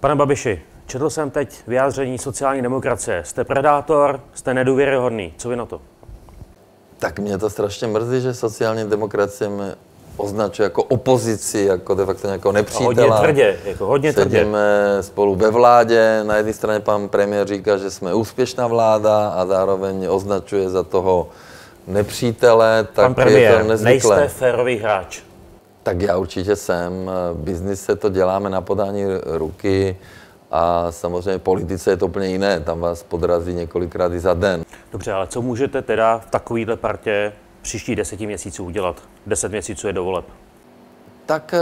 Pane Babiši, četl jsem teď vyjádření sociální demokracie. Jste predátor, jste nedůvěryhodný. Co vy na to? Tak mě to strašně mrzí, že sociální demokracie mě označuje jako opozici, jako de facto nějakého nepřítela. Hodně tvrdě, jako hodně tvrdě. Sedíme spolu ve vládě, na jedné straně pan premiér říká, že jsme úspěšná vláda a zároveň označuje za toho nepřítele, tak Pan premiér, je to nezvyklé. nejste férový hráč. Tak já určitě jsem. V biznise to děláme na podání ruky a samozřejmě v politice je to úplně jiné. Tam vás podrazí několikrát i za den. Dobře, ale co můžete teda v takovéhle partě příští deseti měsíců udělat? Deset měsíců je dovoleb. Tak eh,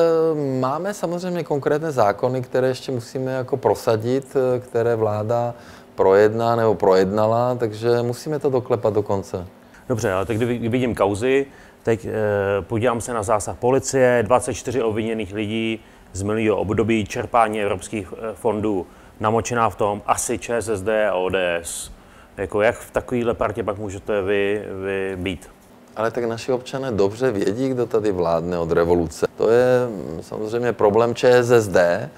máme samozřejmě konkrétní zákony, které ještě musíme jako prosadit, eh, které vláda projedná nebo projednala, takže musíme to doklepat do konce. Dobře, ale kdy vidím kauzy, teď eh, podívám se na zásah policie, 24 obviněných lidí z minulého období čerpání evropských eh, fondů, namočená v tom asi ČSSD a ODS. Jako jak v takovéhle partě pak můžete vy, vy být? Ale tak naši občané dobře vědí, kdo tady vládne od revoluce. To je mm, samozřejmě problém ČSSD eh,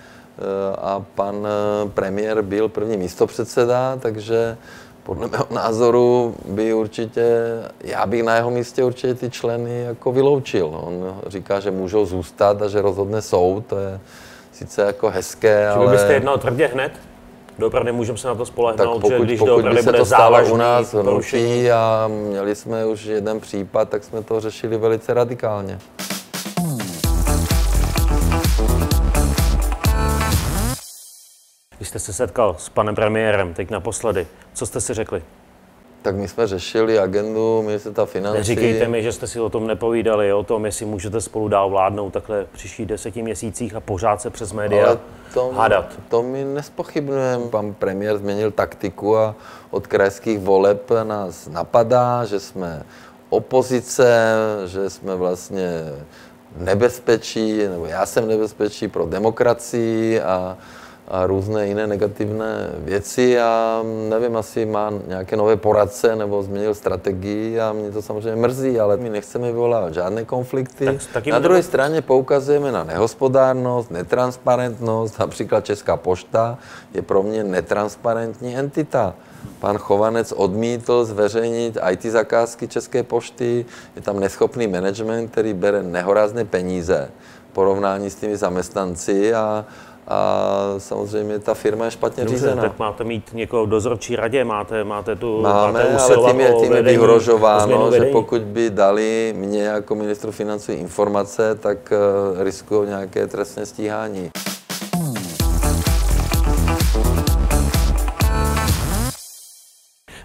a pan premiér byl první místopředseda, takže podle mého názoru by určitě, já bych na jeho místě určitě ty členy jako vyloučil. On říká, že můžou zůstat a že rozhodne soud, to je sice jako hezké, Že ale... byste jednal tvrdě hned? Doopravdy můžeme se na to Tak spolehnout, že pokud, když pokud by se to stalo u nás porušení, a měli jsme už jeden případ, tak jsme to řešili velice radikálně. Když jste se setkal s panem premiérem teď naposledy, co jste si řekli? Tak my jsme řešili agendu ministerstva financí. Neříkejte mi, že jste si o tom nepovídali, o tom, jestli můžete spolu dál vládnout takhle v příštích deseti měsících a pořád se přes média Ale to, hádat. to my nespochybnujeme. Pan premiér změnil taktiku a od krajských voleb nás napadá, že jsme opozice, že jsme vlastně nebezpečí, nebo já jsem nebezpečí pro demokracii a, a různé jiné negativné věci a nevím, asi má nějaké nové poradce nebo změnil strategii a mě to samozřejmě mrzí, ale my nechceme vyvolávat žádné konflikty. Tak- na druhé straně poukazujeme na nehospodárnost, netransparentnost. Například Česká pošta je pro mě netransparentní entita. Pan Chovanec odmítl zveřejnit IT zakázky České pošty. Je tam neschopný management, který bere nehorázné peníze v porovnání s těmi zaměstnanci a, a samozřejmě ta firma je špatně Dobře, řízená. tak máte mít někoho v dozorčí radě, máte, máte tu Máme, máte ale tím je, tím je vyhrožováno, že pokud by dali mě jako ministru financí informace, tak uh, riskují nějaké trestné stíhání.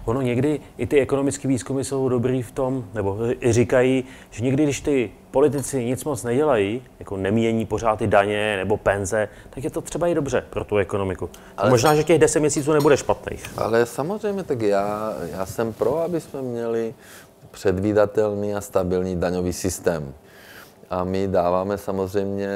Ono někdy i ty ekonomické výzkumy jsou dobrý v tom, nebo říkají, že někdy, když ty politici nic moc nedělají, jako nemění pořád ty daně nebo penze, tak je to třeba i dobře pro tu ekonomiku. Ale možná, že těch 10 měsíců nebude špatných. Ale samozřejmě, tak já, já jsem pro, aby jsme měli předvídatelný a stabilní daňový systém. A my dáváme samozřejmě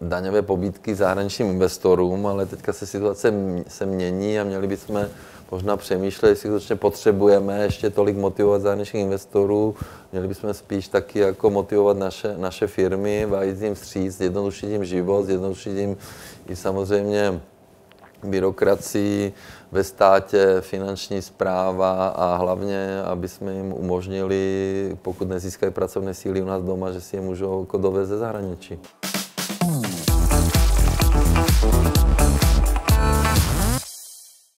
daňové pobídky zahraničním investorům, ale teďka se situace se mění a měli bychom možná přemýšlet, jestli skutečně potřebujeme ještě tolik motivovat zahraničních investorů. Měli bychom spíš taky jako motivovat naše, naše firmy, vajít jim vstříc, zjednodušit jim život, zjednodušit jim i samozřejmě byrokracii ve státě, finanční zpráva a hlavně, aby jsme jim umožnili, pokud nezískají pracovné síly u nás doma, že si je můžou jako dovést ze zahraničí.